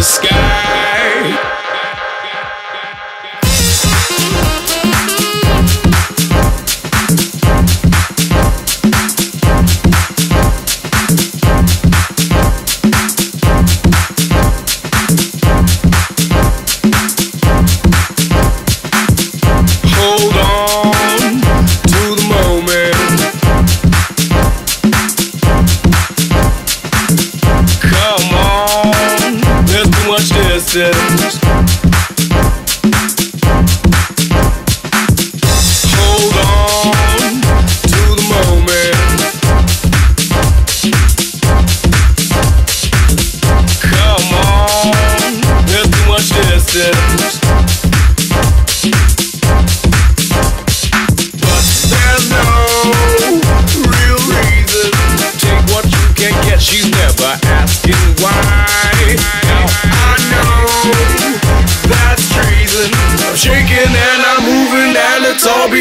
the sky.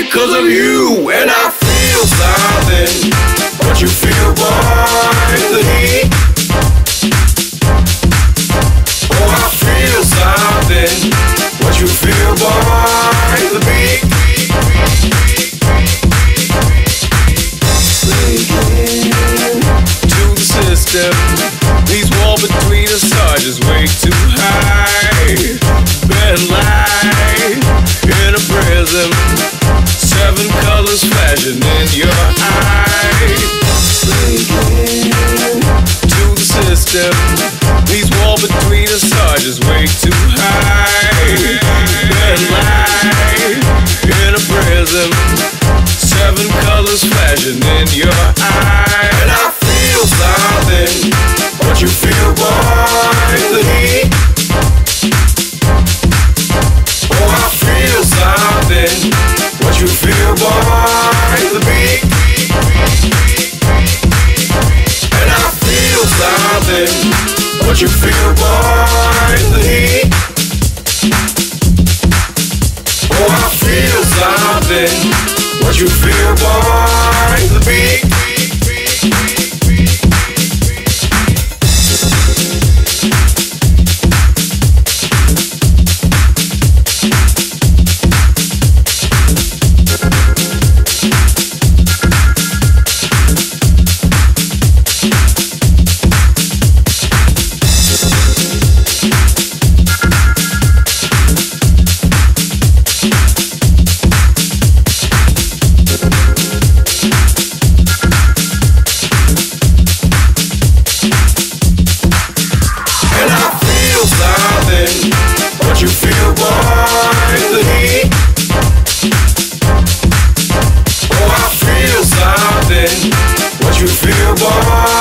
Because of you. And I feel something. What you feel, boy? in The heat. Oh, I feel something. What you feel, boy? in The beat. to the system. These walls between us are just way too high. Been light in a prism. Seven colors flashing in your eye. To the system. These walls between us are just way too high. Been light in a prism. Seven colors flashing in your eye. And I feel something. What you feel, boy? The heat. Oh, I feel something. You feel, boy? The beat. And I feel something. What you feel, boy? The heat. Oh, I feel something. What you feel, boy? The beat. Feel. Something. What you feel, boy?